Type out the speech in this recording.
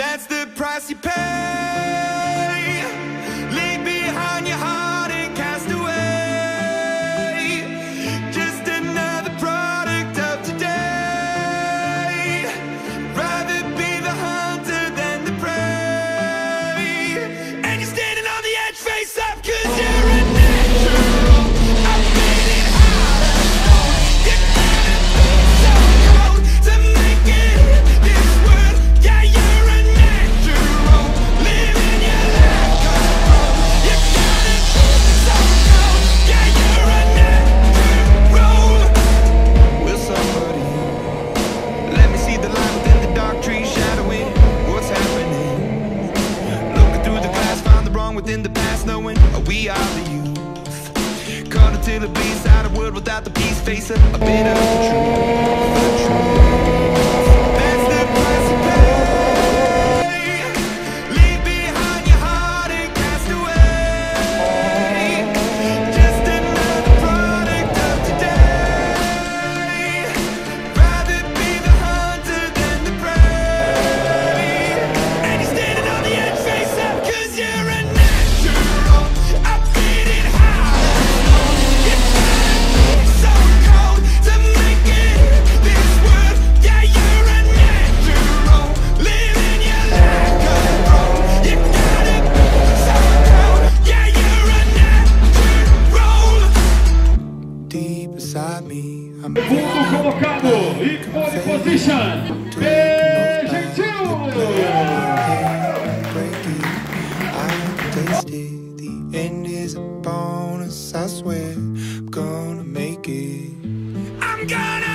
That's the price you pay. within the past, knowing we are the youth. Caught until the beast out of world without the peace, facing a, a bit of the truth. Ponto colocado e pole position. Is a bonus, I swear I'm gonna make it. I'm gonna